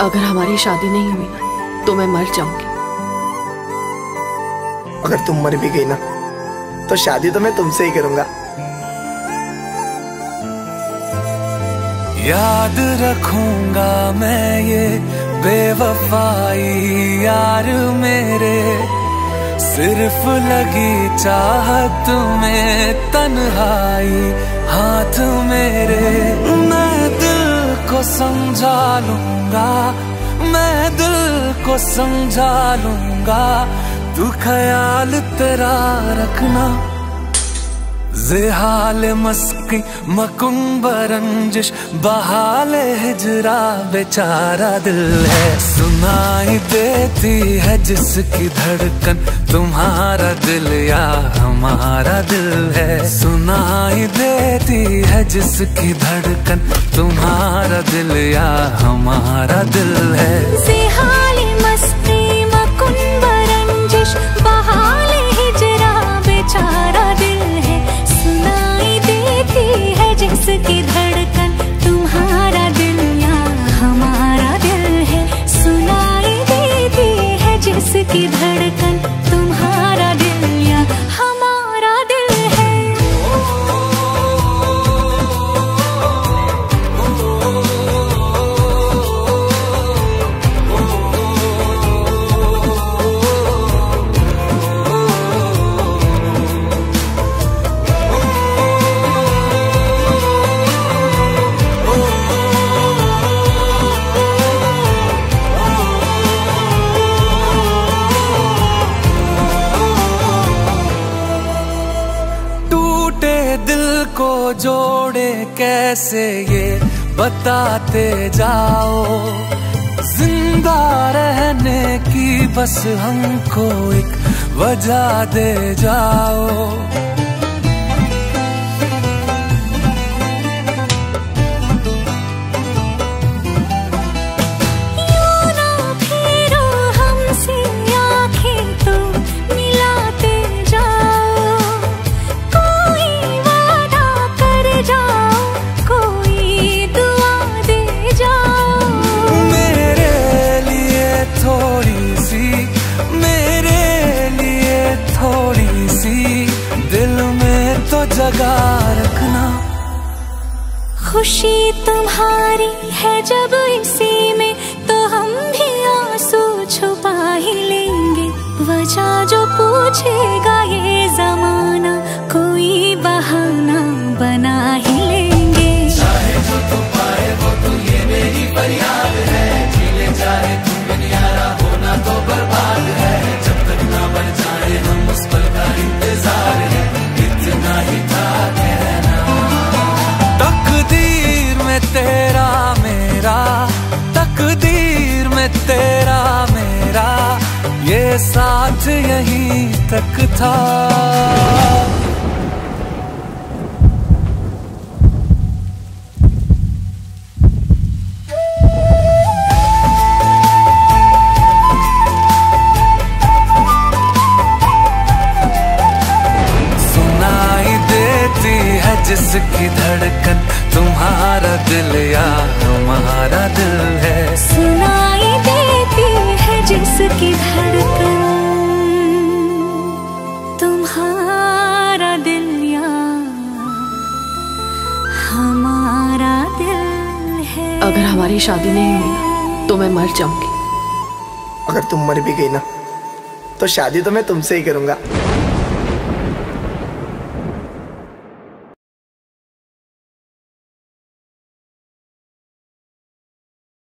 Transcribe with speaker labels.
Speaker 1: अगर हमारी शादी नहीं हुई ना तो मैं मर जाऊँगी।
Speaker 2: अगर तुम मर भी गई ना तो शादी तो मैं तुमसे ही करूँगा।
Speaker 3: याद रखूँगा मैं ये बेवफाई यार मेरे। सिर्फ़ लगी चाहत में तन्हाई हाथ मेरे। समझा लूँगा। मैं दिल को समझा लूँगा। तू ख्याल तेरा रखना। जिहाल मस्की मकुंब रंजिश बहाल हिजरा बेचारा दिल है। सुनाई देती है जिसकी धड़कन, तुम्हारा दिल या हमारा दिल है। सुनाई देती है जिसकी धड़कन, तुम्हारा दिल या हमारा दिल है।
Speaker 4: जिहाल
Speaker 3: को जोड़े कैसे ये बताते जाओ। ज़िंदा रहने की बस हमको एक वजह दे जाओ।
Speaker 4: तो
Speaker 3: रखना।
Speaker 4: खुशी तुम्हारी है जब इसी में तो हम भी आँसू छुपा ही लेंगे। वजह जो पूछेगा ये
Speaker 3: साथ यहीं तक था।
Speaker 4: जिसकी धड़कन तुम्हारा दिल या हमारा दिल है।
Speaker 1: अगर हमारी शादी नहीं हुई ना तो मैं मर जाऊँगी।
Speaker 2: अगर तुम मर भी गई ना तो शादी तो मैं तुमसे ही करूँगा।